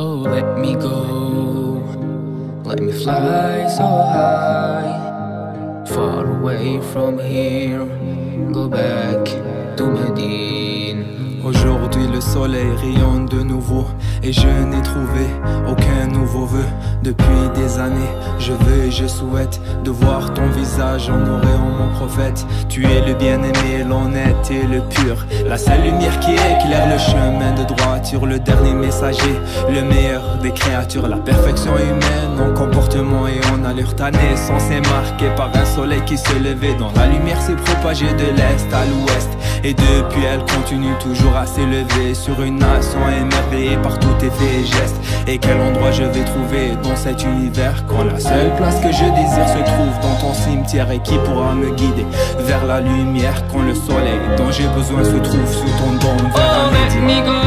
Oh, let me go. Let me fly so high. Far away from here. Go back to Medine. Aujourd'hui le soleil rayonne de nouveau et je n'ai trouvé aucun nouveau vœu depuis des années. Je veux et je souhaite de voir ton visage honoré en mon prophète. Tu es le bien-aimé, l'honnête et le pur. La seule lumière qui éclaire le chemin de droiture, le dernier messager, le meilleur des créatures. La perfection humaine en comportement et en allure. Ta naissance est marquée par un soleil qui se levait dans la lumière s'est propagée de l'est à l'ouest. Et depuis elle continue toujours à s'élever sur une nation émerveillée par tous tes faits et gestes. Et quel endroit je vais trouver dans cet univers quand la seule place que je désire se trouve dans ton cimetière et qui pourra me guider vers la lumière quand le soleil dont j'ai besoin se trouve sous ton dôme vers un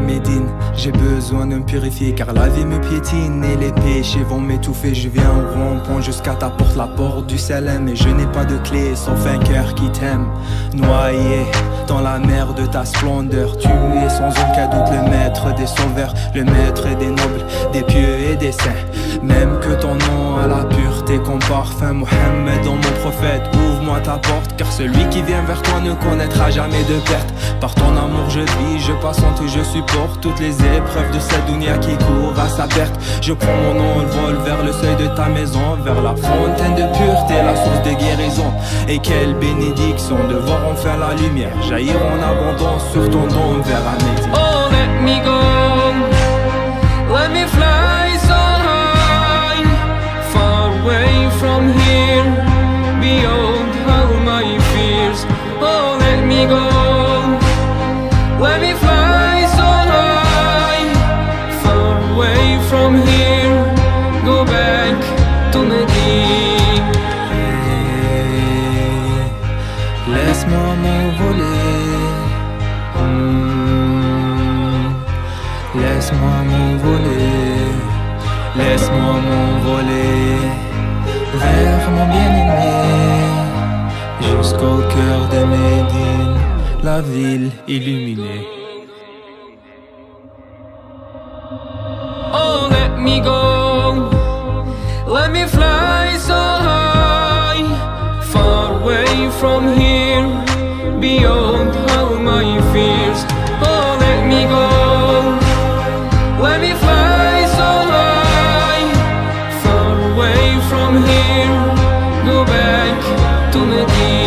À j'ai besoin de me purifier car la vie me piétine et les péchés vont m'étouffer. Je viens au rond-point jusqu'à ta porte, la porte du Salem et je n'ai pas de clé sauf un cœur qui t'aime. Noyé dans la mer de ta splendeur, tu es sans aucun doute le maître des sauveurs, le maître des nobles, des pieux et des saints. Même que ton nom a la pureté comme parfum, Mohammed, dans mon prophète, ouvre-moi ta porte car celui qui vient vers toi ne connaîtra jamais de perte. Par ton amour je vis, je patiente et je supporte toutes les épreuves de cette dunia qui court à sa perte. Je prends mon envol vers le seuil de ta maison, vers la fontaine de pureté, la source de guérison. Et quelle bénédiction de voir enfin la lumière jaillir en abondance sur ton dôme vers Amédie. Oh. Laisse-moi m'envoler. Hmm. Laisse-moi m'envoler. Laisse-moi m'envoler vers mon bien-aimé. Jusqu'au cœur de Médine, la ville illuminée. Oh, let me go. here Beyond all my fears. Oh, let me go. Let me fly so high Far away from here. Go back to the deep.